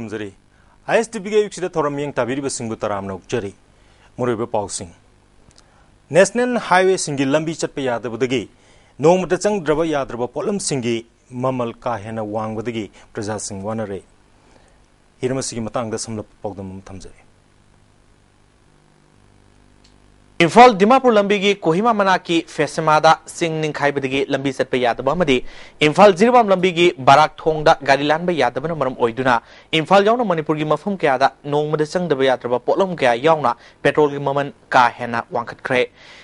खुरमजरी I S T P के युग थोरम यंग ताबीरीबसिंगबु तराम नौजरी मुरुब पाउसिंग नेशनल हाईवे लंबी चटप यादबदगी नोमद चंगद्रब याद्रब पोलम ममल का हेन वांगबदगी प्रजा सिंग वनरे हिरमसिगी मतंग समलप पौदम थमजरी इम्फाल दिमापुर लंबी कोहिमा मना की फेसमादा सिंह निखाई लंबी चत यादबमदी इम्फाल जिरबाम लंबी बाराक थोंगदा गाड़ी लानब यादबन मरम ओइदुना की मफम क्या नोंगमद चंगदब पोलम क्या यावना पेट्रोल की ममन का हेना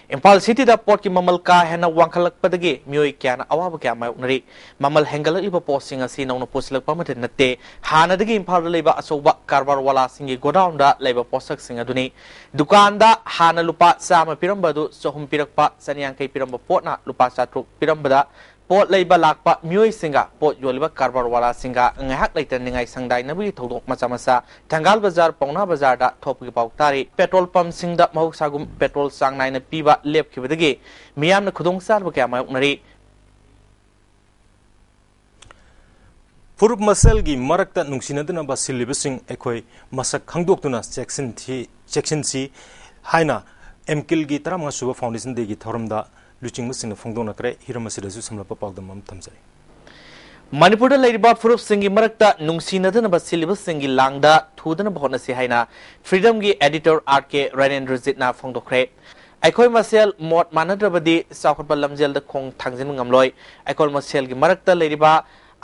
ꯏꯝꯐꯥꯜ ꯁꯤꯇꯤꯗ ꯄꯣꯠꯀꯤ ꯃꯃꯜ ꯀꯥ ꯍꯦꯟꯅ ꯋꯥꯡꯈꯠꯂꯛꯄꯗꯒꯤ ꯃꯤꯑꯣꯏ ꯀꯌꯥꯅ ꯑꯋꯥꯕ ꯀꯌꯥ ꯃꯥꯌꯣꯛꯅꯔꯤ ꯃꯃꯜ ꯍꯦꯟꯒꯠꯂꯛꯂꯤꯕ ꯄꯣꯠꯁꯤꯡ ꯑꯁꯤ ꯅꯧꯅ ꯄꯨꯁꯤꯜꯂꯛꯄ ꯑꯃꯠꯇ ꯅꯠꯇꯦ ꯍꯥꯟꯅꯗꯒꯤ ꯏꯝꯐꯥꯜꯗ ꯂꯩꯕ ꯑꯆꯧꯕ ꯀꯔꯕꯥꯔ ꯋꯥꯂꯥꯁꯤꯡꯒꯤ ꯒꯣꯗꯥꯎꯟꯗ ꯂꯩꯕ ꯄꯣꯠꯁꯛꯁꯤꯡ ꯑꯗꯨꯅꯤ ꯗꯨꯀꯥꯟꯗ ꯍꯥꯟꯅ ꯂꯨꯄꯥ ꯆꯥꯝꯃ ꯄꯤꯔꯝꯕ ꯑꯗꯨ ꯆꯍꯨꯝ ꯄꯤꯔꯛꯄ ꯆꯅꯤꯌꯥꯡꯈꯩ ꯄꯤꯔꯝꯕ ꯄꯣꯠꯅ ꯂꯨꯄꯥ ꯆꯥꯇ꯭ꯔꯨꯛ ꯄꯤꯔꯝꯕꯗ पोट लेक पोट योल कारबार वाला सिंगाई संगदाई नौ मचा मचा ठंगाल बजार पौना बजार थोपी पाउ तारी पेट्रोल पंप सिंह मौ पेट्रोल चांग नाइन पीब लेपी मियाम खुदचारब क्या मायोनरी फुरुप मसल की मरक्त नुसीनदनब सिली मसक खादोना चेक्सी चेक्सी है एम किल की तरह सूब फाउंडेशन दे की ꯂꯨꯆꯤꯡꯕ ꯁꯤꯡꯅ ꯐꯣꯡꯗꯣꯛꯅꯈ꯭ꯔꯦ ꯍꯤꯔꯝ ꯑꯁꯤꯗꯁꯨ ꯁꯝꯂꯞꯄ ꯄꯥꯎꯗꯝ ꯑꯃ ꯊꯝꯖꯔꯤ ꯃꯅꯤꯄꯨꯔꯗ ꯂꯩꯔꯤꯕ ꯐꯨꯔꯨꯞꯁꯤꯡꯒꯤ ꯃꯔꯛꯇ ꯅꯨꯡꯁꯤꯅꯗꯅꯕ ꯁꯤꯜꯂꯤꯕꯁꯤꯡꯒꯤ ꯂꯥꯡꯗ ꯊꯨꯗꯅꯕ ꯍꯣꯠꯅꯁꯤ ꯍꯥꯏꯅ ꯐ꯭ꯔꯤꯗꯝꯒꯤ ꯑꯦꯗꯤꯇꯔ ꯑꯥꯔ ꯀꯦ ꯔꯥꯅꯦꯟꯗ꯭ꯔꯖꯤꯠꯅ ꯐꯣꯡꯗꯣꯛꯈ꯭ꯔꯦ ꯑꯩꯈꯣꯏ ꯃꯁꯦꯜ ꯃꯣꯠ ꯃꯥꯟꯅꯗ꯭ꯔꯕꯗꯤ ꯆꯥꯎꯈꯠꯄ ꯂꯝꯖꯦꯜꯗ ꯈꯣꯡ ꯊꯥꯡꯖꯤꯟꯕ ꯉꯝꯂꯣꯏ ꯑꯩꯈꯣꯏ ꯃꯁꯦꯜꯒꯤ ꯃꯔꯛꯇ ꯂꯩꯔꯤꯕ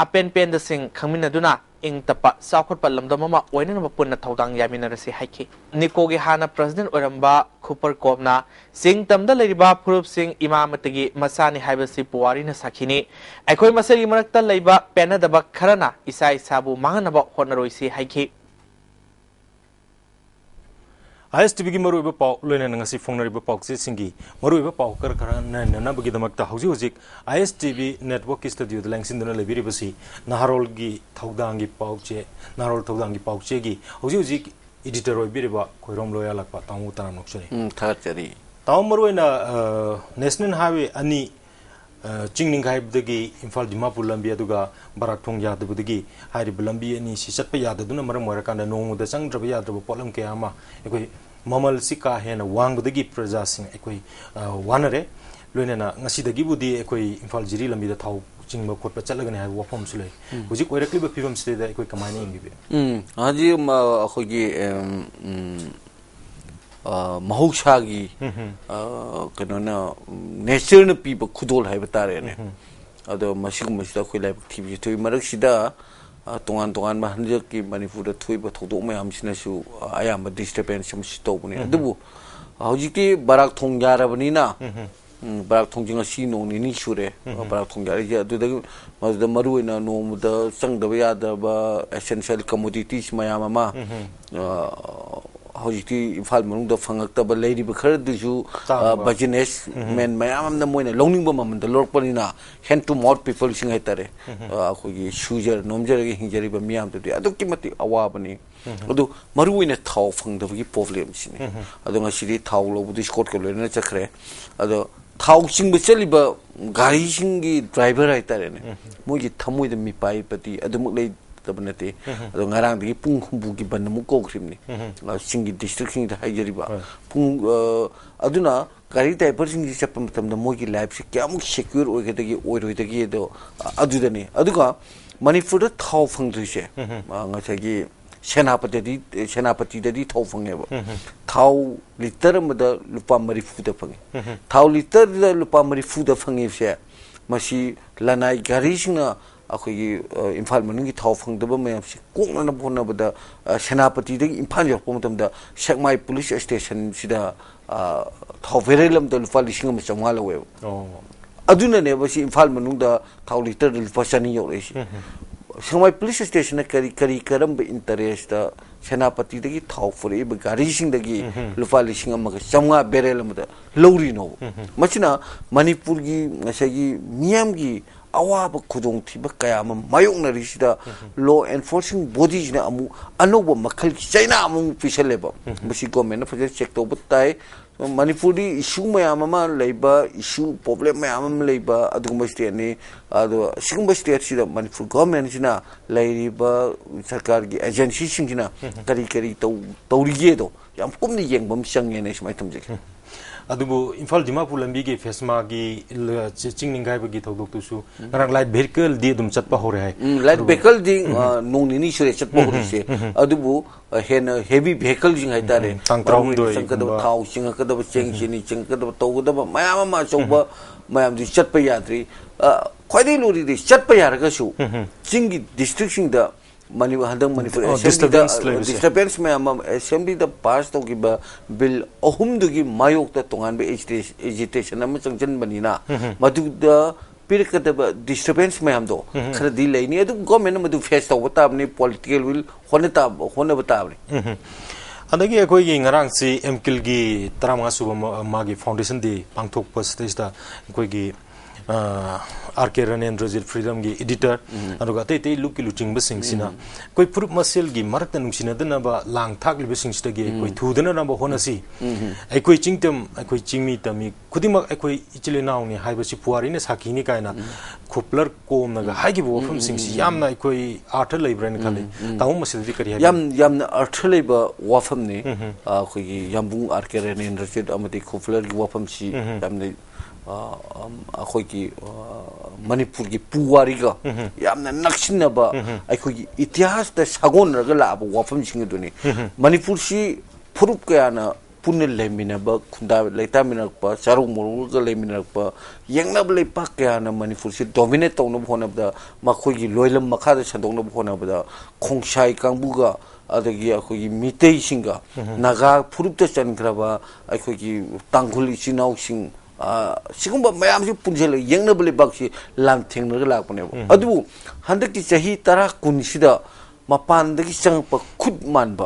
ꯑꯄꯦꯟ ꯄꯦꯟꯗꯁꯤꯡ ꯈꯪꯃꯤꯟꯅꯗꯨꯅ ꯏꯪ ꯇꯞꯄ ꯆꯥꯎꯈꯠꯄ ꯂꯝꯗꯝ ꯑꯃ ꯑꯣꯏꯅꯅꯕ ꯄꯨꯟꯅ ꯊꯧꯗꯥꯡ ꯌꯥꯃꯤꯟꯅꯔꯁꯤ ꯍꯥꯏꯈꯤ ꯅꯤꯀꯣꯒꯤ ꯍꯥꯟꯅ ꯄ꯭ꯔꯁꯤꯗꯦꯟꯠ ꯑꯣꯏꯔꯝꯕ ꯈꯨꯄꯔ ꯀꯣꯝꯅ ꯆꯤꯡ ꯇꯝꯗ ꯂꯩꯔꯤꯕ ꯐꯨꯔꯨꯞꯁꯤꯡ ꯏꯃꯥꯃꯇꯒꯤ ꯃꯆꯥꯅꯤ ꯍꯥꯏꯕꯁꯤ ꯄꯨꯋꯥꯔꯤꯅ ꯁꯥꯈꯤꯅꯤ ꯑꯩꯈꯣꯏ ꯃꯁꯦꯜꯒꯤ ꯃꯔꯛꯇ ꯂꯩꯕ ꯄꯦꯟꯅꯗꯕ ꯈꯔꯅ ꯏꯁꯥ ꯏꯁꯥꯕꯨ ꯃꯥꯡꯍꯟꯅꯕ ꯍꯣꯠꯅꯔꯣꯏꯁꯤ ꯍꯥꯏꯈꯤ आई एस टी की मरुब पाव लोन फोनरीब पाचे मरुब पाव कर खर नैनबीदमक हजी हजिक आई एस टी नेटवर्क की स्टूडियो लेंसिन लेबी नहारोल की थौदांगी पाचे नहारोल थौदांगी पाचे की हजी हजिक एडिटर तामू तना नोक्चरी थागचरी ताम मरुना नेशनल हाईवे अनी chingling gaib de gi imphal dimapur lambia du ga barathong ya de bu gi hari bulambi ni shishat pa ya de du na mar mar kan no de sang drab ya de polam ke ama ekoi mamal sika hen wang de gi praja sing ekoi uh, wanare loine na ngasi de gi bu di ekoi imphal jiri lambi da thau ching ma khot pa chal gane ha wa phom sule. Hmm. Huji koi rakli ba phibam sile da ekoi kamani ngi be. Hmm. Um haji ma khogi um ꯃꯍꯧꯁꯥꯒꯤ ꯀꯩꯅꯣꯅ ꯅꯦꯆꯔꯅ ꯄꯤꯕ ꯈꯨꯗꯣꯜ ꯍꯥꯏꯕ ꯇꯥꯔꯦꯅꯦ ꯑꯗꯣ ꯃꯁꯤꯒꯨꯝꯕꯁꯤꯗ ꯑꯩꯈꯣꯏ ꯂꯥꯏꯕꯛ ꯊꯤꯕꯁꯤ ꯊꯣꯛꯏ ꯃꯔꯛꯁꯤꯗ ꯇꯣꯉꯥꯟ ꯇꯣꯉꯥꯟꯕ ꯍꯟꯗꯛꯀꯤ ꯃꯅꯤꯄꯨꯔꯗ ꯊꯣꯛꯏꯕ ꯊꯧꯗꯣꯛ ꯃꯌꯥꯝꯁꯤꯅꯁꯨ ꯑꯌꯥꯝꯕ ꯗꯤꯁꯇꯔꯕꯦꯟꯁ ꯑꯃꯁꯨ ꯇꯧꯕꯅꯤ ꯑꯗꯨꯕꯨ ꯍꯧꯖꯤꯛꯇꯤ ꯕꯔꯥꯛ ꯊꯣꯡ ꯌꯥꯔꯕꯅꯤꯅ ꯕꯔꯥꯛ ꯊꯣꯡꯁꯤ ꯉꯁꯤ ꯅꯣꯡ ꯅꯤꯅꯤ ꯁꯨꯔꯦ ꯕꯔꯥꯛ ꯊꯣꯡ ꯌꯥꯔꯤꯁꯦ ꯑꯗꯨꯗꯒꯤ ꯃꯗꯨꯗ ꯃꯔꯨꯑꯣꯏꯅ ꯅꯣꯡꯃꯗ ꯆꯪꯗꯕ ꯌꯥꯗꯕ ꯑꯦꯁꯦꯟꯁꯤꯌꯦꯜ ꯀꯃꯣꯗꯤꯇꯤꯁ ꯃꯌꯥꯝ ꯑꯃ ꯍꯧꯖꯤꯛꯇꯤ ꯏꯝꯐꯥꯜ ꯃꯅꯨꯡꯗ ꯐꯪꯉꯛꯇꯕ ꯂꯩꯔꯤꯕ ꯈꯔꯗꯨꯁꯨ ꯕꯤꯖꯤꯅꯦꯁ ꯃꯦꯟ ꯃꯌꯥꯝ ꯑꯃꯅ ꯃꯣꯏꯅ ꯂꯧꯅꯤꯡꯕ ꯃꯃꯟꯗ ꯂꯧꯔꯛꯄꯅꯤꯅ ꯍꯦꯟ ꯇꯨ ꯃꯥꯎꯠ ꯄꯤꯄꯜꯁꯤꯡ ꯍꯥꯏꯇꯥꯔꯦ ꯑꯩꯈꯣꯏꯒꯤ ꯁꯨꯖꯔ ꯅꯣꯝꯖꯔꯒ ꯍꯤꯡꯖꯔꯤꯕ ꯃꯤꯌꯥꯝꯗꯨꯗꯤ ꯑꯗꯨꯛꯀꯤ ꯃꯇꯤꯛ ꯑꯋꯥꯕꯅꯤ ꯑꯗꯨ ꯃꯔꯨꯑꯣꯏꯅ ꯊꯥꯎ ꯐꯪꯗꯕꯒꯤ ꯄ꯭ꯔꯣꯕ꯭ꯂꯦꯝꯁꯤꯅꯤ ꯑꯗꯣ ꯉꯁꯤꯗꯤ ꯊꯥꯎ ꯂꯧꯕꯗꯤ ꯏꯁꯀꯣꯠꯀ ꯂꯣꯏꯅꯅ ꯆꯠꯈ꯭ꯔꯦ ꯑꯗꯣ ꯊꯥꯎ ꯆꯤꯡꯕ ꯆꯠꯂꯤꯕ ꯒꯥꯔꯤꯁꯤꯡꯒꯤ ꯗ꯭ꯔꯥꯏꯚꯔ ꯍꯥꯏꯇꯥꯔꯦꯅꯦ ꯃꯣꯏꯒꯤ ꯊꯃꯣꯏꯗ ꯃꯤꯄꯥꯏꯕꯗꯤ ꯑꯗꯨꯃꯛ ꯂꯩ tabne te ado ngarang de pung khumbu gi ban mu ko khrim ni singi district singi da jari ba pung aduna gari ta par singi chap tam da mo gi lab se kya mu secure o ge de gi o ro de gi do adu de ni adu ka manipur da thau phang du she nga cha gi सेनापति दि सेनापति दि थौ fungi बो थाउ litre मद लुपा मरि फुद fungi थाउ litre लुपा मरि फुद fungi से मसी लनाई गारी सिंग ꯑꯩꯈꯣꯏꯒꯤ ꯏꯝꯐꯥꯜ ꯃꯅꯨꯡꯒꯤ ꯊꯥꯎ ꯐꯪꯗꯕ ꯃꯌꯥꯝꯁꯤ ꯀꯣꯛꯅꯅꯕ ꯍꯣꯠꯅꯕꯗ ꯁꯦꯅꯥꯄꯇꯤꯗꯒꯤ ꯏꯝꯐꯥꯜ ꯌꯧꯔꯛꯄ ꯃꯇꯝꯗ ꯁꯦꯛꯃꯥꯏ ꯄꯨꯂꯤꯁ ꯁ꯭ꯇꯦꯁꯟꯁꯤꯗ ꯊꯥꯎ ꯕꯦꯔꯦꯜ ꯑꯃꯗ ꯂꯨꯄꯥ ꯂꯤꯁꯤꯡ ꯑꯃ ꯆꯥꯝꯃꯉꯥ ꯂꯧꯋꯦꯕ ꯑꯗꯨꯅꯅꯦꯕ ꯁꯤ ꯏꯝꯐꯥꯜ ꯃꯅꯨꯡꯗ ꯊꯥꯎ ꯂꯤꯇꯔꯗ ꯂꯨꯄꯥ ꯆꯅꯤ ꯌꯧꯔꯛꯏꯁꯤ ꯁꯦꯛꯃꯥꯏ ꯄꯨꯂꯤꯁ ꯁ꯭ꯇꯦꯁꯟꯅ ꯀꯔꯤ ꯀꯔꯤ ꯀꯔꯝꯕ ꯏꯟꯇꯔꯦꯁꯇ ꯁꯦꯅꯥꯄꯇꯤꯗꯒꯤ ꯊꯥꯎ ꯄꯨꯔꯛꯏꯕ ꯒꯥꯔꯤꯁꯤꯡꯗꯒꯤ ꯂꯨꯄꯥ ꯂꯤꯁꯤꯡ ꯑꯃꯒ ꯆꯥꯝꯃꯉꯥ ꯕꯦꯔꯦꯜ ꯑꯃꯗ ꯂꯧꯔꯤꯅꯣꯕ ꯃꯁꯤꯅ ꯃꯅꯤꯄꯨꯔꯒꯤ ꯉꯁꯥꯏꯒꯤ ꯃꯤꯌꯥꯝꯒꯤ awaba kudong thiba kaya ma mayong na ri sida law enforcing body jina amu ano ba makal ki chaina amu pisale ba masi gomen na phajal check to butai manipur di issue mayam ma laiba issue problem mayam ma laiba adugma state ne adu sigumba state sida manipur komen jina lairiba sarkar gi agency sing jina kari kari tau taurige do yam kumni yengbam changene smai thamje adubu imphal dimapur lambi ge fesma gi chingning gai gi thodok tu su rang light vehicle di dum chatpa hore hai light vehicle di nong ni ni sure chatpa hore se adubu hen heavy vehicle jing hai tare tang traum do sang ka da thau sing ka da cheng chini cheng ka da to da mayam ma choba mayam di chatpa yadri khwai dei lori di chatpa yar ga su ching district sing da mani, hadang manipur oh, disturbance da, disturbance may amam assembly da pass to gi ba bill ahum du gi mayok da tongan be agitation na mchang jan banina madu da ꯄꯤꯔꯛꯀꯗꯕ disturbance ꯃꯌꯥꯝꯗꯣ ꯈꯔꯗꯤ ꯂꯩꯅꯤ ꯑꯗꯨ government ꯃꯗꯨ face ꯇꯧꯕ ꯇꯥꯕꯅꯤ political will ꯍꯣꯠꯅꯕ ꯇꯥꯕꯅꯤ ꯑꯗꯒꯤ ꯑꯩꯈꯣꯏꯒꯤ ꯉꯔꯥꯡꯁꯤ ꯑꯦꯝꯀꯤꯜꯒꯤ ꯇꯔꯥꯃꯉꯥ ꯁꯨꯕ ꯃꯥꯒꯤ ꯐꯥꯎꯟꯗꯦꯁꯟ ꯗꯦ ꯄꯥꯡꯊꯣꯛꯄꯁꯤꯗꯩꯁꯤꯗ ꯑꯩꯈꯣꯏꯒꯤ आर के रणेंद्र जिल फ्रीडम की एडिटर अतै तै लुक की लुचिंग सिना कोई प्रूफ मसेल की मरत नुसिना दना बा लांग थाक लिबे सिंग स्टगे कोई थुदना ना बा होनसी ai koi chingtem ai koi chingmi tami khudima ai koi ichile naw ni hai basi puari ne sakhi ni kaina khuplar kom na ga hai gi bo from sing si yam na ai koi art lai bren khale tamu masil di kari yam yam na art lai ba wafam ne a koi yambung arkere ne ndrchit amati khuplar gi wafam si yam ne ꯑꯩꯈꯣꯏꯒꯤ ꯃꯅꯤꯄꯨꯔꯒꯤ ꯄꯨꯋꯥꯔꯤꯒ ꯌꯥꯝꯅ ꯅꯛꯁꯤꯟꯅꯕ ꯑꯩꯈꯣꯏꯒꯤ ꯏꯇꯤꯍꯥꯁꯇ ꯁꯥꯒꯣꯟꯅꯔꯒ ꯂꯥꯛꯑꯕ ꯋꯥꯐꯝꯁꯤꯡ ꯑꯗꯨꯅꯤ ꯃꯅꯤꯄꯨꯔꯁꯤ ꯐꯨꯔꯨꯞ ꯀꯌꯥꯅ ꯄꯨꯟꯅ ꯂꯩꯃꯤꯟꯅꯕ ꯈꯨꯟꯗꯥ ꯂꯩꯇꯥꯃꯤꯟꯅꯔꯛꯄ ꯆꯥꯔꯣꯡ ꯃꯣꯔꯣꯡꯒ ꯂꯩꯃꯤꯟꯅꯔꯛꯄ ꯌꯦꯡꯅꯕ ꯂꯩꯄꯥꯛ ꯀꯌꯥꯅ ꯃꯅꯤꯄꯨꯔꯁꯤ ꯗꯣꯃꯤꯅꯦꯠ ꯇꯧꯅꯕ ꯍꯣꯠꯅꯕꯗ ꯃꯈꯣꯏꯒꯤ ꯂꯣꯏꯂꯝ ꯃꯈꯥꯗ ꯁꯟꯗꯣꯛꯅꯕ ꯍꯣꯠꯅꯕꯗ ꯈꯣꯡꯁꯥꯏ ꯀꯥꯡꯕꯨꯒ ꯑꯗꯒꯤ ꯑꯩꯈꯣꯏꯒꯤ ꯃꯤꯇꯩꯁꯤꯡꯒ ꯅꯥꯒꯥ ꯐꯨꯔꯨꯞꯇ ꯆꯟꯈ꯭ꯔꯕ ꯑꯩꯈꯣꯏꯒꯤ ꯇꯥꯡꯈꯨꯜ ꯏꯆꯤꯜ ꯏꯅꯥꯎꯁꯤꯡ सिगुम्बा मैम से पुंजल यंगनब लेबाक लाम थेंगनग लापने अदु हंदकी चही तरा कुनसिद मपानदगी चंगप खुद मानब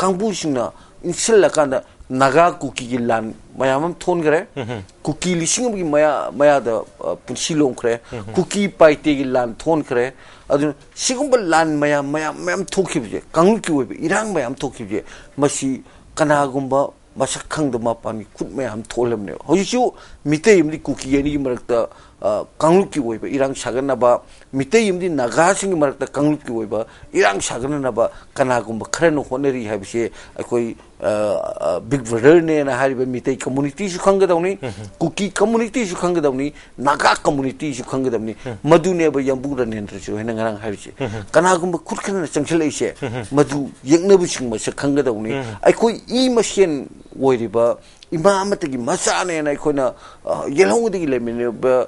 कांबुसिंगना इंसिलकांदा नागा कुकी की लान मैम थोनग्रे कुकी लिसिंग की मया मयाद पुंसी लोंख्रे कुकी पाइते की लान थोनख्रे अदु सिगुम्बा लान मया मया मैम थोखिबजे कांगु की ओइबे इरांग ma'am थोखिबजे Masih कनागुम्बा 마샤캉도 마빠미 쿠메 함 톨럼네 호시쇼 미테 임리 쿠키 예니 임락다 kanglu ki woi ba irang sagan na ba mite im di naga sing marak ta kanglu ki woi ba irang sagan na ba kana gum ba khare no honeri ha bise koi big brother ne na hari ba mite community su khang da ni kuki community su khang da ni naga community su khang da ni madu ne ba yambu ra ne ndra chu hena ngarang ha bise kana gum ba khut khana changchal ise madu yekna bu sing ma sa khang da ni ai koi i machine ꯑꯣꯏꯔꯤꯕ ꯏꯃꯥ ꯑꯃꯠꯇꯒꯤ ꯃꯆꯥꯅꯦꯅ ꯑꯩꯈꯣꯏꯅ ꯌꯦꯜꯍꯧꯗꯒꯤ ꯂꯩꯃꯤꯟꯅꯕ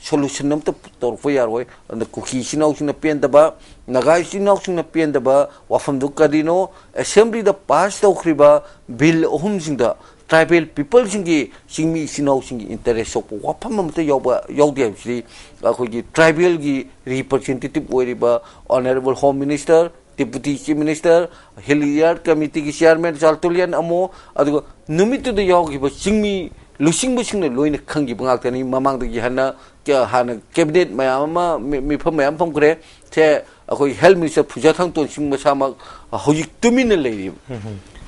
solution nam ta tor fo yar wai and ku ki shinau shina pen da ba nagai shinau shina pen da ba wa fam du kadino assembly da pass da khri ba bill hum sing da tribal people sing gi sing mi shinau sing interest so wa fam mam ta yob yob de shi ko gi tribal gi representative oi ba honorable home minister deputy chief minister hilliard committee gi chairman jaltulian amo adu numitu de yog gi ba sing mi lusing bu sing ne loine khang gi bangak tani mamang de gi hana 한 캐비넷 마야마 미품 마야마 그래. 제 어, 거기 헬미서 부자탕 돈 식무 사마 허익 뜨미는 레이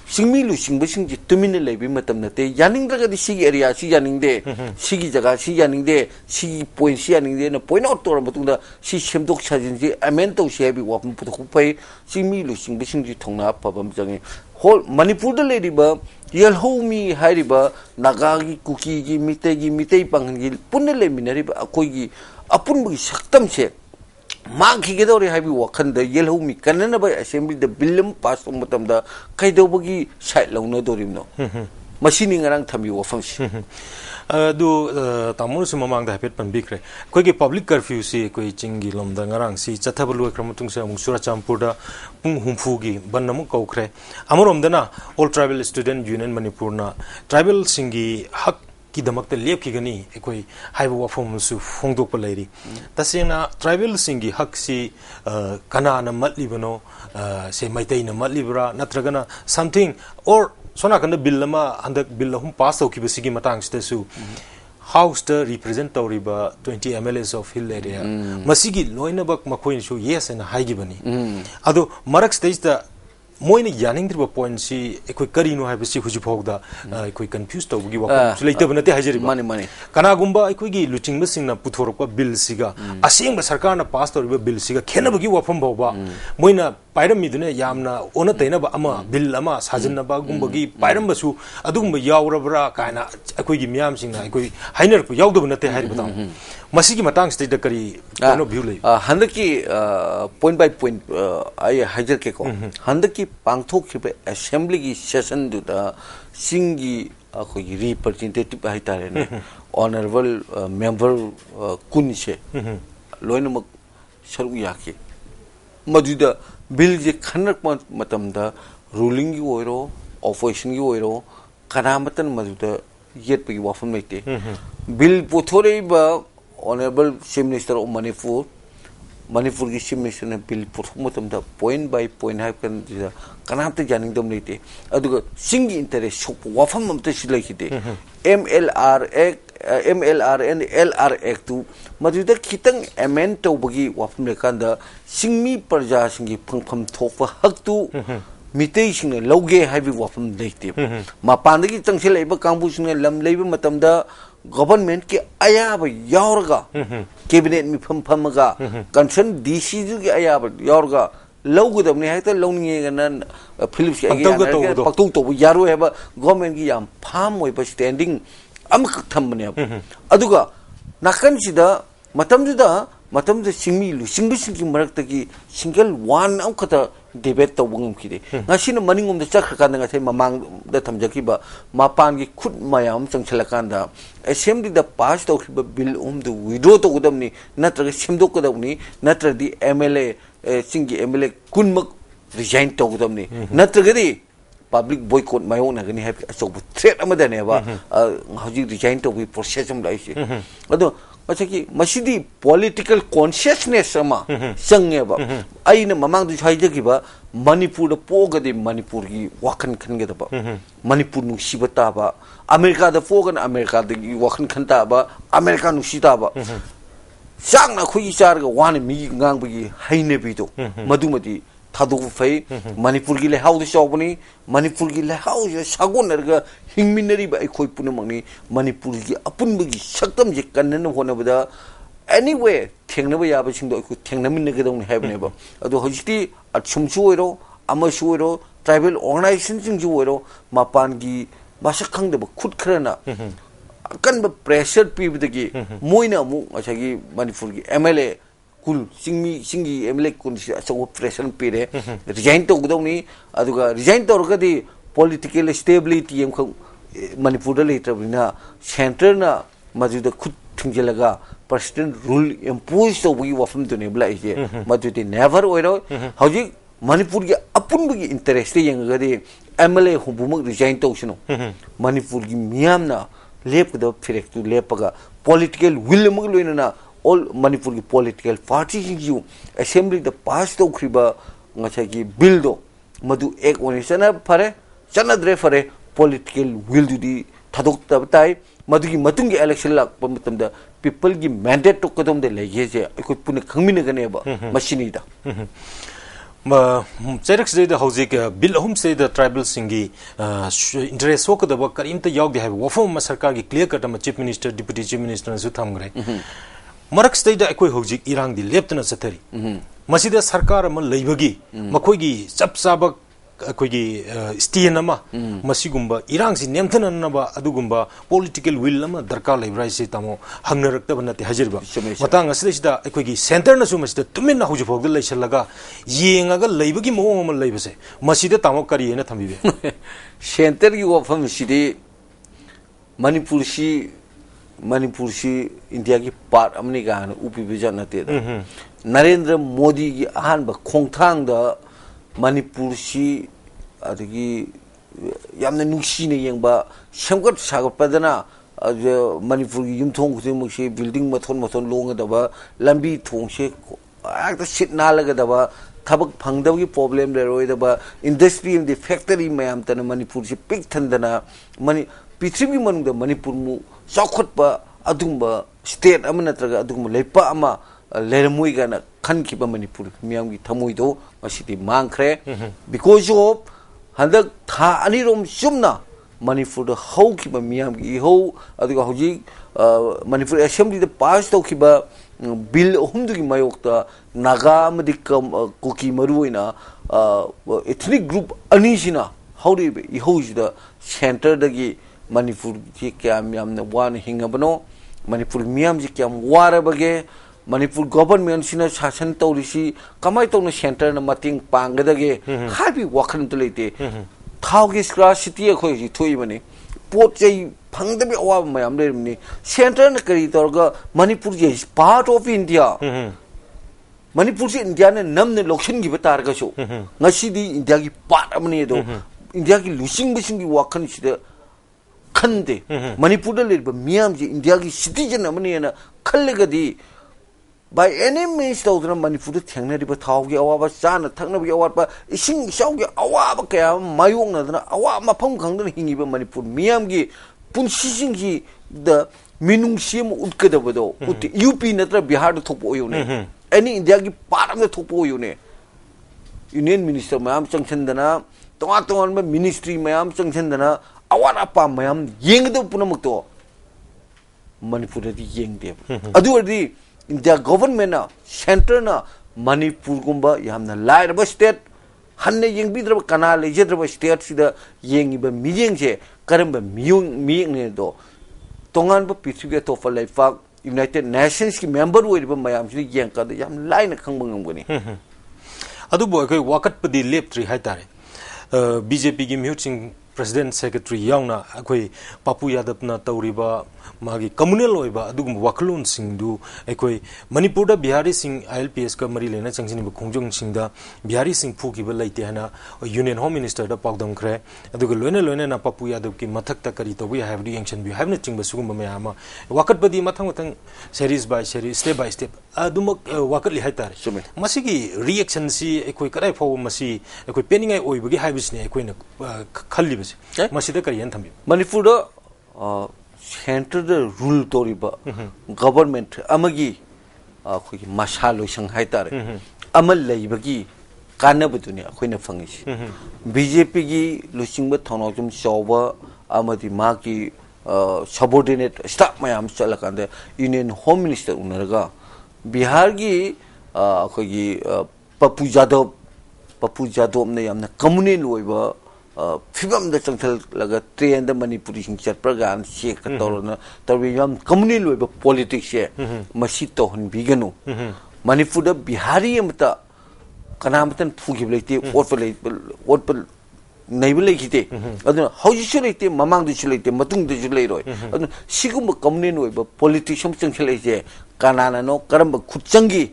식미루 식무 식지 뜨미는 레이 맞담나 뭐 때 야닝다가디 시기 에리아 시기 야닝데 시기 자가 시기 야닝데 시기 포인 시 야닝데는 포인 아웃도어 뭐든다 시 심독 차진지 아멘도 시에비 와품부터 국파이 식미루 식무 식지 통나 법범정이 whole Manipur de lady ba yel ho mi hairi ba nagagi kuki gi mite gi mite pangin gi punne le minari ba koi gi apun bu shaktam che ma ki ge dori habi wakhan da yel ho mi kanen ba assembly da billam pass um tam da kai do bu gi sai launa dori no hmm, hmm. machine ngarang thami wafam hmm, shi ꯑꯗꯨ ꯇꯥꯃꯣꯅꯁꯨ ꯃꯃꯥꯡꯗ ꯍꯥꯏꯐꯦꯠ ꯄꯟꯕꯤꯈ꯭ꯔꯦ ꯑꯩꯈꯣꯏꯒꯤ public ꯀꯔꯐ꯭ꯌꯨꯁꯤ ꯑꯩꯈꯣꯏ ꯆꯤꯡꯒꯤ ꯂꯣꯝꯗ ꯉꯔꯥꯡꯁꯤ ꯆꯠꯊꯕ ꯂꯣꯏꯈ꯭ꯔ ꯃꯇꯨꯡꯁꯤꯗ ꯑꯃꯨꯛ ꯆꯨꯔꯆꯥꯟꯄꯨꯔꯗ ꯄꯨꯡ ꯍꯨꯝꯐꯨꯒꯤ ꯕꯟ ꯑꯃꯨꯛ ꯀꯧꯈ꯭ꯔꯦ ꯑꯃꯔꯣꯝꯗꯅ ꯑꯣꯜ ꯇ꯭ꯔꯥꯏꯕꯦꯜ ꯁ꯭ꯇꯨꯗꯦꯟ ꯌꯨꯅꯤꯌꯟ ꯃꯅꯤꯄꯨꯔꯅ ꯇ꯭ꯔꯥꯏꯕꯦꯜꯁꯤꯡꯒꯤ ꯍꯛ ꯀꯤꯗꯃꯛꯇ ꯂꯦꯞꯈꯤꯒꯅꯤ ꯑꯩꯈꯣꯏ ꯍꯥꯏꯕ ꯋꯥꯐꯝ ꯑꯃꯁꯨ ꯐꯣꯡꯗꯣꯛꯄ ꯂꯩꯔꯤ ꯇꯁꯦꯡꯅ ꯇ꯭ꯔꯥꯏꯕꯦꯜꯁꯤꯡꯒꯤ ꯍꯛꯁꯤ ꯀꯅꯥꯅ ꯃꯠꯂꯤꯕꯅꯣ ꯁꯦ ꯃꯩꯇꯩꯅ ꯃꯠꯂꯤꯕ꯭ꯔꯥ ꯅꯠꯇ꯭ꯔꯒꯅ ꯁꯝꯊꯤꯡ ꯑꯣꯔ सोनाकंद बिल बिल अहम पास तौकीबसीगी मतांगसिदसु house the represent M L S of hill area मसीगी लोइनबक मखोइनसु यस मोइन यानिंग दिबो पॉइंट सी एकोइ करिनो हाइबसि हुजु भोगदा एकोइ कंफ्यूज तो बुगी वाक लेइतब नते हाइजरि माने माने कना गुंबा एकोइ गी लुचिंग मसिंग ना पुथोरप बिल सिगा असिंग बा सरकार ना पास तो बिल सिगा खेन बगी वाफम भोबा मोइन पाइरम मिदुने यामना ओन तैनब अमा बिल अमा साजन बा गुंबगी पाइरम बसु अदुगुंब यावरबरा कायना एकोइ गी मियाम सिंग ना एकोइ हाइनर को यावदब नते हाइरि बताम ꯃꯁꯤꯒꯤ ꯃꯇꯥꯡꯁꯤꯗꯩꯗ ꯀꯔꯤ ꯀꯩꯅꯣ ꯚ꯭ꯌू ꯂꯩ ꯍꯟꯗꯛꯀꯤ ꯄꯣꯏꯟ ꯕꯥꯏ ꯄꯣꯏꯟ ꯑꯩ ꯍꯥꯏꯖꯔꯛꯀꯦꯀꯣ ꯍꯟꯗꯛꯀꯤ ꯄꯥꯡꯊꯣꯛꯈꯤꯕ ꯑꯦꯁꯦꯝꯕ꯭ꯂꯤꯒꯤ ꯁꯦꯁꯟꯗꯨꯗ ꯆꯤꯡꯒꯤ ꯑꯩꯈꯣꯏꯒꯤ ꯔꯤꯄ꯭ꯔꯖꯦꯟꯇꯦꯇꯤꯚ ꯍꯥꯏꯇꯥꯔꯦꯅꯦ ꯑꯣꯅꯔꯦꯕꯜ ꯃꯦꯝꯕꯔ ꯀꯨꯟꯁꯦ ꯂꯣꯏꯅꯃꯛ ꯁꯔꯨꯛ ꯌꯥꯈꯤ ꯃꯗꯨꯗ ꯕꯤꯜꯁꯦ ꯈꯟꯅꯔꯛꯄ ꯃꯇꯝꯗ ꯔꯨꯂꯤꯡꯒꯤ ꯑꯣꯏꯔꯣ ꯑꯣꯄꯣꯖꯤꯁꯟꯒꯤ ꯑꯣꯏꯔꯣ ꯀꯅꯥꯃꯠꯇꯅ ꯃꯗꯨꯗ ꯌꯦꯠꯄꯒꯤ ꯋꯥꯐꯝ ꯂꯩꯇꯦ bill ꯄꯨꯊꯣꯔꯛꯏꯕ honourable chief minister of Manipur Manipur की चीफ मिनिस्टर ने बिल पुरखम पॉइंट बाय पॉइंट है कनामते जानदम लेते सिंह इंटरेस्ट सोप वफम लेते M L R act M L R and L R act मधुद खितंग एमेंड तौबगी वफम लेकान प्रजा सिंह फंफम थोप हकू मिटई सिंह लौगे है वफम लेते मपान चंसल कांबू सिंह लम लेब government ke ayab yorga cabinet mi pham pham ga. Concern dc ju ge ayab yorga logo dam ni ha ta long ni ga nan eh, philips ge ga pak tu tu yaru ha government ki yam pham moi ba standing am khak tham ne ab adu ga nakan ji da matam ji da matam ji singmi lu. Singbi singki marak ta ki single one am khata debate ꯇꯧꯕ ꯉꯝꯈꯤꯗꯦ ꯉꯁꯤꯅ ꯃꯅꯤꯡꯂꯣꯝꯗ ꯆꯠꯈ꯭ꯔꯀꯥꯟꯗ ꯉꯁꯥꯏ ꯃꯃꯥꯡꯗ ꯊꯝꯖꯈꯤꯕ ꯃꯄꯥꯟꯒꯤ ꯈꯨꯠ ꯃꯌꯥꯝ ꯑꯃ ꯆꯪꯁꯤꯜꯂꯀꯥꯟꯗ ꯑꯦꯁꯦꯝꯕ꯭ꯂꯤꯗ ꯄꯥꯁ ꯇꯧꯈꯤꯕ ꯕꯤꯜ ꯑꯍꯨꯝꯗꯨ ꯋꯤꯗ꯭ꯔꯣ ꯇꯧꯒꯗꯕꯅꯤ ꯅꯠꯇ꯭ꯔꯒ ꯁꯦꯝꯗꯣꯛꯀꯗꯕꯅꯤ ꯅꯠꯇ꯭ꯔꯗꯤ ꯑꯦꯝ ꯑꯦꯜ ꯑꯦ ꯆꯤꯡꯒꯤ ꯑꯦꯝ ꯑꯦꯜ ꯑꯦ ꯀꯨꯟꯃꯛ ꯔꯤꯖꯥꯏꯟ ꯇꯧꯒꯗꯕꯅꯤ ꯅꯠꯇ꯭ꯔꯒꯗꯤ ꯄꯕ꯭ꯂꯤꯛ ꯕꯣꯏꯀꯣꯠ ꯃꯥꯌꯣꯛꯅꯒꯅꯤ ꯍꯥꯏꯕ ꯑꯆꯧꯕ ꯊ꯭ꯔꯦꯠ ꯑꯃꯗꯅꯦꯕ ꯍꯧꯖꯤꯛ ꯔꯤꯖꯥꯏꯟ ꯇꯧꯕꯒꯤ ꯄ꯭ꯔꯣꯁꯦꯁ ꯑꯃ ꯂꯥꯛꯏꯁꯦ ꯑꯗꯣ ꯉꯁꯥꯏꯒꯤ ꯃꯁꯤꯗꯤ ꯄꯣꯂꯤꯇꯤꯀꯦꯜ ꯀꯣꯟꯁꯤꯌꯁꯅꯦꯁ ꯑꯃ ꯆꯪꯉꯦꯕ ꯑꯩꯅ ꯃꯃꯥꯡꯗꯁꯨ ꯍꯥꯏꯖꯈꯤꯕ ꯃꯅꯤꯄꯨꯔꯗ ꯄꯣꯛꯑꯒꯗꯤ ꯃꯅꯤꯄꯨꯔꯒꯤ ꯋꯥꯈꯜ ꯈꯟꯒꯗꯕ ꯃꯅꯤꯄꯨꯔ ꯅꯨꯡꯁꯤꯕ ꯇꯥꯕ ꯑꯃꯦꯔꯤꯀꯥꯗ ꯄꯣꯛꯑꯒꯅ ꯑꯃꯦꯔꯤꯀꯥꯗꯒꯤ ꯋꯥꯈꯜ ꯈꯟ ꯇꯥꯕ ꯑꯃꯦꯔꯤꯀꯥ ꯅꯨꯡꯁꯤ ꯇꯥꯕ ꯆꯥꯛꯅ ꯑꯩꯈꯣꯏꯒꯤ ꯆꯥꯔꯒ ꯋꯥꯅ ꯃꯤꯒꯤ ꯉꯥꯡꯕꯒꯤ ꯍꯩꯅꯕꯤꯗꯣ ꯃꯗꯨꯃꯗꯤ 타두고 페이 마니푸르기 레하우드 쇼브니 마니푸르기 레하우드 샤고네르가 힝미네리 바이 코이푸네 망니 마니푸르기 아픈부기 샥담 제깐네는 호네보다 anyway 땡나바 야바싱도 있고 땡나민네 그동 해브네바 아도 허지티 아춤추오이로 아마슈오이로 트라이벌 오르가나이제이션 중주오이로 마판기 마샥캉데 굿크레나 아깐 뭐 프레셔 피브드기 모이나 무 자기 마니푸르기 MLA ꯀꯨꯜ ꯆꯤꯡꯃꯤ ꯆꯤꯡꯒꯤ ꯑꯦꯝ ꯑꯦꯜ ꯑꯦ ꯀꯨꯜꯁꯤ ꯑꯆꯧꯕ ꯄ꯭ꯔꯦꯁꯔ ꯄꯤꯔꯦ ꯔꯤꯖꯥꯏꯟ ꯇꯧꯒꯗꯧꯅꯤ ꯑꯗꯨꯒ ꯔꯤꯖꯥꯏꯟ ꯇꯧꯔꯒꯗꯤ ꯄꯣꯂꯤꯇꯤꯀꯦꯜ ꯁ꯭ꯇꯦꯕꯤꯂꯤꯇꯤ ꯑꯃꯈꯛ ꯃꯅꯤꯄꯨꯔꯗ ꯂꯩꯇ꯭ꯔꯕꯅꯤꯅ ꯁꯦꯟꯇꯔꯅ ꯃꯗꯨꯗ ꯈꯨꯠ ꯊꯤꯡꯖꯤꯜꯂꯒ ꯄꯔꯁꯅꯦꯜ ꯔꯨꯜ ꯏꯝꯄꯣꯖ ꯇꯧꯕꯒꯤ ꯋꯥꯐꯝꯗꯨꯅꯦꯕ ꯂꯥꯛꯏꯁꯦ ꯃꯗꯨꯗꯤ ꯅꯦꯚꯔ ꯑꯣꯏꯔꯣꯏ ꯍꯧꯖꯤꯛ ꯃꯅꯤꯄꯨꯔꯒꯤ ꯑꯄꯨꯟꯕꯒꯤ ꯏꯟꯇꯔꯦꯁꯇ ꯌꯦꯡꯉꯒꯗꯤ ꯑꯦꯝ ꯑꯦꯜ ꯑꯦ ꯍꯨꯝꯐꯨꯃꯛ ꯔꯤꯖꯥꯏꯟ ꯇꯧꯁꯅꯨ ꯃꯅꯤꯄꯨꯔꯒꯤ ꯃꯤꯌꯥꯝꯅ ꯂꯦꯞꯀꯗꯕ ꯐꯤꯔꯦꯞꯇꯨ ꯂꯦꯞꯄꯒ ꯄꯣꯂꯤꯇꯤꯀꯦꯜ ꯋꯤꯜ ꯑꯃꯒ ꯂꯣꯏꯅꯅ ꯑꯣꯜ ꯃꯅꯤꯄꯨꯔꯒꯤ ꯄꯣꯂꯤꯇꯤꯀꯦꯜ ꯄꯥꯔꯇꯤꯁꯤꯡꯁꯨ ꯑꯦꯁꯦꯝꯕ꯭ꯂꯤꯗ ꯄꯥꯁ ꯇꯧꯈ꯭ꯔꯤꯕ ꯉꯁꯥꯏꯒꯤ ꯕꯤꯜꯗꯣ ꯃꯗꯨ ꯑꯦꯛ ꯑꯣꯏꯅ ꯆꯠꯅ ꯐꯔꯦ ꯆꯠꯅꯗ꯭ꯔꯦ ꯐꯔꯦ ꯄꯣꯂꯤꯇꯤꯀꯦꯜ ꯋꯤꯜꯗꯨꯗꯤ ꯊꯥꯗꯣꯛꯇꯕ ꯇꯥꯏ ꯃꯗꯨꯒꯤ ꯃꯇꯨꯡꯒꯤ ꯑꯦꯂꯦꯛꯁꯟ ꯂꯥꯛꯄ ꯃꯇꯝꯗ ꯄꯤꯄꯜꯒꯤ ꯃꯦꯟꯗꯦꯠ ꯀꯗꯣꯝꯗ ꯂꯩꯒꯦꯁꯦ ꯑꯩꯈꯣꯏ ꯄꯨꯟꯅ ꯈꯪꯃꯤꯟꯅꯒꯅꯦꯕ ꯃꯁꯤꯅꯤꯗ ꯆꯩꯔꯛꯁꯤꯗꯩꯗ ꯍꯧꯖꯤꯛ ꯕꯤꯜ ꯑꯍꯨꯝꯁꯤꯗꯩꯗ ꯇ꯭ꯔꯥꯏꯕꯦꯜꯁꯤꯡꯒꯤ ꯏꯟꯇꯔꯦꯁ ꯁꯣꯛꯀꯗꯕ ꯀꯔꯤꯝꯇ ꯌꯥꯎꯗꯦ ꯍꯥꯏꯕ ꯋꯥꯐꯝ ꯑꯃ ꯁꯔꯀꯥꯔꯒꯤ ꯀ꯭ꯂꯤꯌꯔ ꯀꯠ ꯑꯃ ꯆꯤꯐ ꯃꯤꯅꯤꯁꯇꯔ ꯗꯤꯄꯨꯇꯤ ꯆꯤꯐ ꯃꯤꯅꯤꯁꯇꯔꯅꯁꯨ ꯊꯝꯈ꯭ꯔꯦ मरक्सद अखोजी इरांग लेपन चतरी मसीद सरकार लेबगी मखोगी चप चाब अखोगी स्टेन मसीगुम इरांग से नेमथनब अदुगुम पॉलिटिकल विल दरकार लेब्राइसे तमो हंगनरक्तब नते हजिरब मतांग असलेसिद अखोगी सेंटर नसु मसीद तुमिन हौजु फोग लेसलग येंगग लेबगी मोम लेबसे मसीद तमो करियेन थंबिबे सेंटर की वफम सिदि मणिपुर सी मणिपुर से इंडिया की पार्ट अपने का उपीबजा नते नरेंद्र मोदी की अहब खोथांग मणिपुर से अगी नुसीने यंग सेमगत सागपदना मणिपुर की यूथों खुद से बिल्डिंग मथोन मथोन लोंगदब लंबी थोंसे सीट नालगदब थबक फंगदबगी प्रॉब्लम लेरोयदब इंडस्ट्री फैक्टरी मैम तन मणिपुर से पिक थंदना मणि पृथ्वी मनुंग मणिपुर मु चौखटप अदुंब स्टेट अम नत्रगा अदुंब लेपा अमा लेरमुई गाना खनखिब मनपुर मियाम की थमुइदो मसिदि मांखरे बिकॉज ऑफ हंदक था अनिरोम सुमना मनपुर हौखिब मियाम की इहो अदुगा हौजी मनपुर असेंबली पास तौखिब bill अहुमदुगी मायोक्ता Naga अमदि cookie मरुइना ethnic group अनीसिना हौरिब manipur ki kiam yam ne wan hinga bano manipur miam ji Manipur ꯁꯤ ꯀꯌꯥꯝ ꯌꯥꯝꯅ ꯋꯥꯅ ꯍꯤꯡꯉꯕꯅꯣ ꯃꯅꯤꯄꯨꯔ ꯃꯤꯌꯥꯝꯁꯤ ꯀꯌꯥꯝ ꯋꯥꯔꯕꯒꯦ ꯃꯅꯤꯄꯨꯔ ꯒꯣꯕꯔꯃꯦꯟꯁꯤꯅ ꯁꯥꯁꯟ ꯇꯧꯔꯤꯁꯤ ꯀꯃꯥꯏ ꯇꯧꯅ ꯁꯦꯟꯇꯔꯅ ꯃꯇꯦꯡ ꯄꯥꯡꯒꯗꯒꯦ ꯍꯥꯏꯕꯒꯤ ꯋꯥꯈꯜ ꯑꯝꯇ ꯂꯩꯇꯦ ꯊꯥꯎꯒꯤ ꯁ꯭ꯀꯥꯔꯁꯤꯇꯤ ꯑꯩꯈꯣꯏ ꯍꯧꯖꯤꯛ ꯊꯣꯛꯏꯕꯅꯤ ꯄꯣꯠ ꯆꯩ ꯐꯪꯗꯕ ꯑꯋꯥꯕ ꯃꯌꯥꯝ ꯂꯩꯔꯝꯅꯤ ꯁꯦꯟꯇꯔꯅ ꯀꯔꯤ ꯇꯧꯔꯒ ꯃꯅꯤꯄꯨꯔꯁꯦ ꯄꯥꯔꯠ ꯑꯣꯐ ꯏꯟꯗꯤꯌꯥ ꯃꯅꯤꯄꯨꯔꯁꯦ ꯏꯟꯗꯤꯌꯥꯅ ꯅꯝꯅ ꯂꯧꯁꯤꯟꯈꯤꯕ ꯇꯥꯔꯒꯁꯨ ꯉꯁꯤꯗꯤ ꯏꯟꯗꯤꯌꯥꯒꯤ ꯄꯥꯔꯠ ꯑꯃꯅꯤ ꯑꯗꯣ ꯏꯟꯗꯤꯌꯥꯒꯤ bising gi wakan shida 큰데 머니푸르를 뭐 미암지 인디아기 시티즌 어머니에나 칼레가디 by any means 도 그런 머니푸르 탱내리버 타오게 아와바 사나 탕나비 아와바 싱 샤오게 아와바 개야 아, 마용나드나 아와마 펑 강드는 힘이버 머니푸르 미암기 분시싱기 더 민웅시엠 웃거다버도. 우티 유피 나트라 비하르 톡보요네. 애니 인디아기 바람에 톡보요네. 유니언 미니스터 마음 정천다나 동안 동안 미니스트리 마음 정천다나 to manipur di yengde. Adu adi India government centre Manipur गुब लाइब स्टेट हन्ने येंबीद्रब कना लेजद्रब स्टेट सिद येंगिब मियेंगसे करम मियेंगनेदो तोंगानब पृथ्वी लाइफाक यूनाइटेड नेशंस की मेंबर ngमगनी अदुबो अखै वाकटपदि लेप्ट्री हाइतारे बीजेपी की म्यूचिंग president secretary yangna akoi papu yadavna Tauriba, मागी कम्युनल होइबा अदुगुम वखलोन सिंगदु अखोय मणिपुर बिहारी सिंह आईएलपीएस का मरी लेना चंगसिनिबा खोंजोंग सिंगदा बिहारी सिंह फुकिबा लाइते हना यूनियन होम मिनिस्टर दा पागदम खरे अदुग ना पप्पू यादव की मथक ता करी तोबी यंगशन बि हाइबने चिंगबा सुगुम मयाम वकत बदी मथंग मथंग series by series step by step अदुमक वकत लि हाइतार मसिगी रिएक्शन सी अखोय कराय फाव मसी अखोय पेनिंगाय ओइबगी हाइबिसने अखोयना खल्लिबसे मसिदा करियन थम्बि मणिपुर सेंटर रूल तौरीब गवर्नमेंट अखोई मसा हाइतारे अमल लेबगी कानबदुने अखोइना फंगिसी बीजेपी की लुसिंग थौनाजुम चौब माकी सबोर्डिनेट स्टाफ मैम चलकांदे यूनियन होम मिनिस्टर उनरगा बिहार की अखोई पप्पू यादव पप्पू यादव ने कम्युनल ओइबा फिबम द चंगथल लगा train the Manipuri Singh चटप्रगान check तौरना तौबी Yama communal ओइबा politics से मसी तोहन बिगनु मणिपुर द बिहारी अमता कनामतन फुगिब लेते ओट पर ओट पर नैब लेखिते अदुन हौजिसु लेते ममांगदुसु लेते मतुंगदुसु लेरोय अदुन सिगुम कम्युनल ओइबा पॉलिटिक्स चंगथलेजे कनानानो करम खुचंगी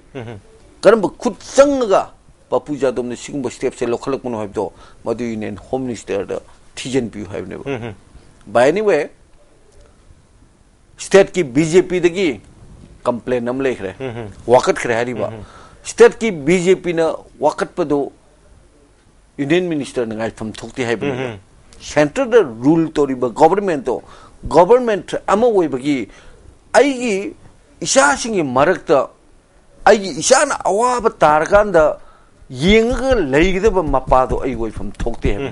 करम खुचंगा पप्पू जादव ने सिंग स्टेप से लोखलक मन है तो मधु यूनियन होम मिनिस्टर द थीजन पी है ने बाय एनीवे स्टेट की बीजेपी दगी कंप्लेन नम लेख रहे वकत खरे हरी बा स्टेट की बीजेपी न वकत पदो यूनियन मिनिस्टर ने फम थोकती है सेंटर द रूल तोरी बा गवर्नमेंट तो गवर्नमेंट अमा ओइ बगी आइगी इशा सिंगी मरक त आइगी इशा न अवाब तारकांदा yengga leigdaba mapado ai goi fam thokte he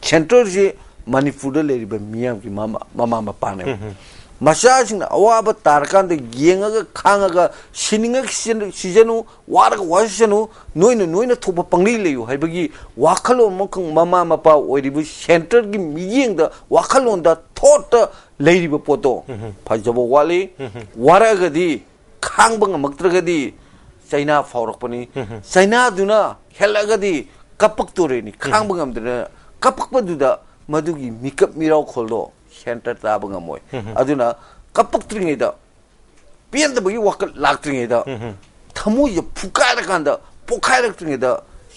center je manipur da leriba miyam ki mama mama mapa ne masa sing awaba tarkan de yenga khanga ga sininga sijanu warga wasanu noina noina thoba pangli leyu haibagi wakhalo mokang mama mapa oiribu center gi miyeng da wakhalon da thought leiriba poto phajabo wali waraga di khangbang maktraga di China फाउरपनी China दुना हेलगदी कपक तोरेनी खांग कपक मदुगी मिकप मिराव खोलदो centre ताब बंगमोय अदुना कपक त्रिंगेदा पियंद बगी वकल लाक त्रिंगेदा थमु य कांदा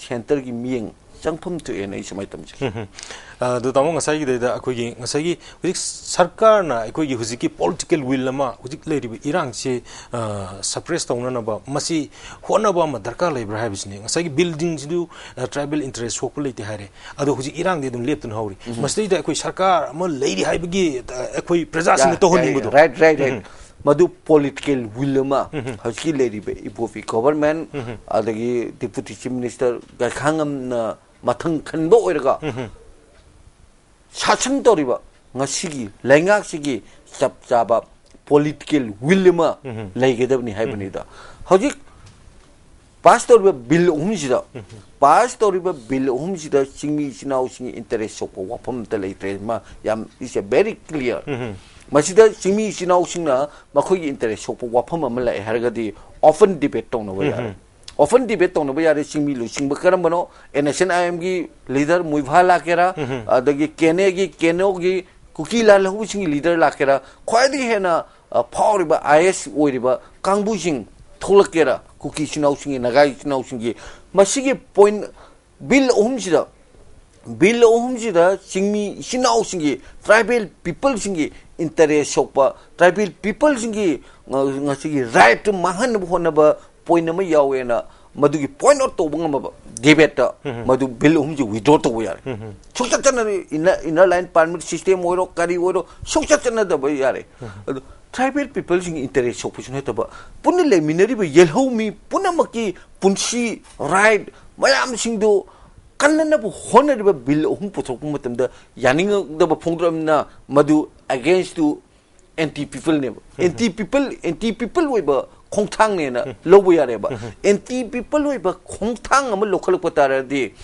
centre की मियंग ꯆꯪꯐꯝ ꯊꯣꯛꯑꯦꯅ ꯑꯩ ꯁꯨꯃꯥꯏꯅ ꯇꯝꯖꯩ ꯑꯗꯨ ꯇꯥꯃꯣ ꯉꯁꯥꯏꯒꯤꯗꯩꯗ ꯑꯩꯈꯣꯏꯒꯤ ꯉꯁꯥꯏꯒꯤ ꯍꯧꯖꯤꯛ ꯁꯔꯀꯥꯔꯅ ꯑꯩꯈꯣꯏꯒꯤ ꯍꯧꯖꯤꯛꯀꯤ ꯄꯣꯂꯤꯇꯤꯀꯦꯜ ꯋꯤꯜ ꯑꯃ ꯍꯧꯖꯤꯛ ꯂꯩꯔꯤꯕ ꯏꯔꯥꯡꯁꯤ ꯁꯄ꯭ꯔꯦꯁ ꯇꯧꯅꯅꯕ ꯃꯁꯤ ꯍꯣꯠꯅꯕ ꯑꯃ ꯗꯔꯀꯥꯔ ꯂꯩꯕ꯭ꯔꯥ ꯍꯥꯏꯕꯁꯤꯅꯤ ꯉꯁꯥꯏꯒꯤ ꯕꯤꯜꯗꯤꯡꯁꯤꯗꯨ ꯇ꯭ꯔꯥꯏꯕꯦꯜ ꯏꯟꯇꯔꯦꯁ ꯁꯣꯛꯄ ꯂꯩꯇꯦ ꯍꯥꯏꯔꯦ ꯑꯗꯣ ꯍꯧꯖꯤꯛ ꯏꯔꯥꯡꯗꯤ ꯑꯗꯨꯝ ꯂꯦꯞꯇꯨꯅ ꯍꯧꯔꯤ ꯃꯁꯤꯗꯩꯗ ꯑꯩꯈꯣꯏ ꯁꯔꯀꯥꯔ ꯑꯃ ꯂꯩꯔꯤ ꯍꯥꯏꯕꯒꯤ ꯑꯩꯈꯣꯏ ꯄ꯭ꯔꯖꯥꯁꯤꯡꯅ ꯇꯧꯍꯟꯅꯤꯡꯕꯗꯣ ꯔꯥꯏꯠ ꯔꯥꯏꯠ ꯔꯥꯏꯠ ꯃꯗꯨ ꯄꯣꯂꯤꯇꯤꯀꯦꯜ ꯋꯤꯜ ꯑꯃ ꯍꯧꯖꯤꯛꯀꯤ ꯂꯩꯔꯤꯕ ꯏꯄꯣꯐꯤ ꯒꯣꯚꯔꯟꯃꯦꯟ ꯑꯗꯒꯤ ꯗꯤꯄꯨꯇꯤ ꯆꯤꯐ ꯃꯤꯅꯤꯁꯇꯔ ꯒꯥꯏꯈꯥꯡꯉꯝꯅ म खर सासन तैसी चाच चाब पोलिटिक विलमा लगद पास त विल अब पास त विल अहुम चिनाउ सफल इस ए बेरी क्लि चिनाउी मैले इन्टरेस्ट सक्प वाफमा लग्दैपन डिबेट त त ऑफन डिबेट डिबेट तौनबो यार चिंगी लुसिंग करम बनो एनएसएन आईएम की लीडर मुइभा अदगी केने की केनो की कुकी लाल हुसिंग लीडर लाकेरा ख्वाइदी हेना फावरिबा आईएस ओइरिबा कांगबुसिंग थोलकेरा कुकी चिनाउसिंग नगाई चिनाउसिंग मसिगे पॉइंट बिल अहमसिदा बिल अहमसिदा चिंगमी चिनाउसिंग ट्राइबल पीपल सिंग इंटरेस्ट सोपा ट्राइबल पीपल सिंग ngasigi right mahan honaba point ama yawena madugi point out tobanga ma debate ta madu bill hum ji withdraw to yar sukcha chana inner inner line permit system oiro kari oiro sukcha chana da ba yare tribal people Singh interest सोपुसु नतबा पुन लेमिनरिबा येलहौमी पुनमकी पुनसी right मयाम सिंगदो कन्ननबु होनरिबा 콩탕 내나 로부야레바. 엔티 피플 웨바 콩탕 아무 로컬 포타라디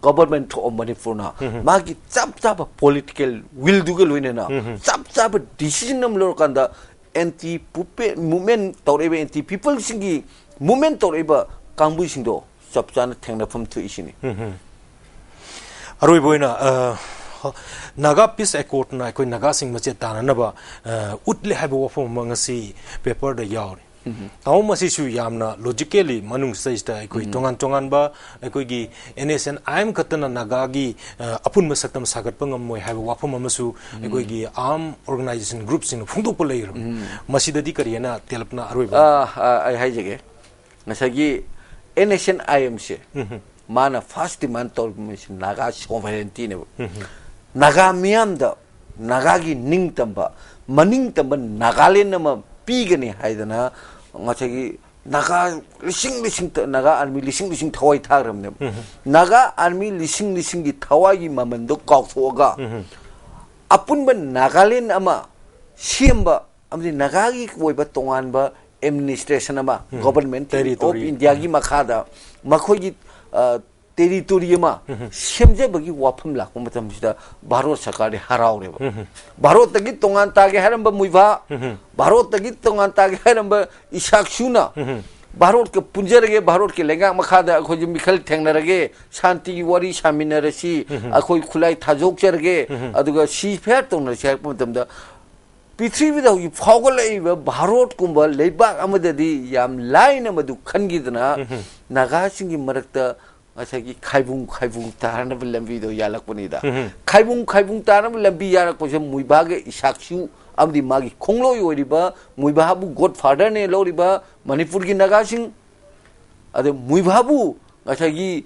government of manipur na magi chap chap political will du gel win na chap chap decision nam lor kan da anti pupe movement torebe anti people singi movement toreba kangbu singdo chap chan thengna phum thu isini aroi boina naga peace accord na koi naga sing ma che tanana ba utle have wo phom ma ngasi paper da yaw Mm-hmm. tau masi su yamna logically manung sai sta ko tongan tongan ba ko gi nsn i am khatna nagagi eh, apun ma saktam sagat pangam moi have wa phum amasu ko gi am organization groups in phungdo polai ro masi dadi kariyana telpna aroi ba ah, ah, ai hai jage nasagi nsn i am she mm-hmm. mana first man tol me naga sovereignty ne mm-hmm. naga miam da nagagi ning tamba maning tamba nagalen ma army lising lising thawai thagram ne naga army lising lising gi thawai gi maman do kaw thoga apun ban nagaland ama siemba amdi naga gi koi ba tongan ba administration ama government of india gi makhada makhoi gi territory में सेमजबगी वाफम लाख भारत सरकार हरावरे भारत तोान तागे हरब मुइभा भारत तोान तागे हरब इसाक्सुना भारत के पुंजरगे भारत के लेगा मखादा अखोज मिखल थेंगनरगे शांति की worry सामिनरसी अखोई खुलाई थाजोकचरगे अदुगा सी फेर तोनरसी हाक मतमदा पृथ्वीदा हु फावगलैब भारत कुंबा लेबाक अमददी याम लाइन अमदु खनगिदना नागासिंगी मरक्ता ꯉꯁꯥꯏꯒꯤ ꯈꯥꯏꯕꯨꯡ ꯈꯥꯏꯕꯨꯡ ꯇꯥꯅꯕ ꯂꯝꯕꯤꯗꯣ ꯌꯥꯜꯂꯛꯄꯅꯤꯗ ꯈꯥꯏꯕꯨꯡ ꯈꯥꯏꯕꯨꯡ ꯇꯥꯅꯕ ꯂꯝꯕꯤ ꯌꯥꯜꯂꯛꯄꯁꯦ ꯃꯨꯏꯕꯥꯒ ꯏꯁꯥꯛꯁꯨ ꯑꯃꯗꯤ ꯃꯥꯒꯤ ꯈꯣꯡꯂꯣꯏ ꯑꯣꯏꯔꯤꯕ ꯃꯨꯏꯕꯥꯕꯨ ꯒꯣꯗ ꯐꯥꯗꯔꯅꯦ ꯂꯧꯔꯤꯕ ꯃꯅꯤꯄꯨꯔꯒꯤ ꯅꯥꯒꯥꯁꯤꯡ ꯑꯗ ꯃꯨꯏꯕꯥꯕꯨ ꯉꯁꯥꯏꯒꯤ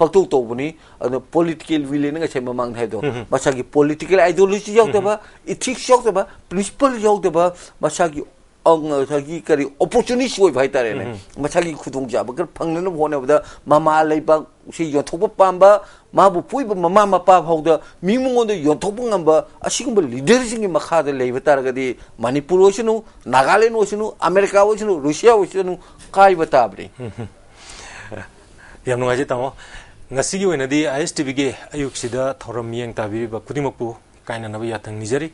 ꯄꯛꯇꯧ ꯇꯧꯕꯅꯤ ꯑꯗꯨꯅ ꯄꯣꯂꯤꯇꯤꯀꯦꯜ ꯋꯤꯜ ꯅꯪ ꯁꯦ ꯃꯃꯥꯡ ꯍꯥꯏꯗꯣ ꯃꯁꯥꯒꯤ ꯄꯣꯂꯤꯇꯤꯀꯦꯜ ꯑꯥꯏꯗꯤꯌꯣꯂꯣꯖꯤ ꯌꯥꯎꯗꯕ ꯏꯊꯤꯛꯁ ꯌꯥꯎꯗꯕ ꯄ꯭ꯔꯤꯟꯁꯤꯄꯜ 여기다가 마사기 자기 까리 오퍼튜니티 오이 바이타레네 마사기 구동자 뭐 방는 원에보다 마마 레바 시 연토법 밤바 마부 뿌이바 마마 마빠 하고다 미문원도 연토법 간바 아시금 뭐 리더싱이 막 하들 레이바 따라가디 마니푸르 오시누 나갈랜드 오시누 아메리카 오시누 러시아 오시누 카이바타브리 야 누가지 따모 नसए एस टिभी अयुक्त ठरम म्याङ ताभि यजरी तामाजि जरी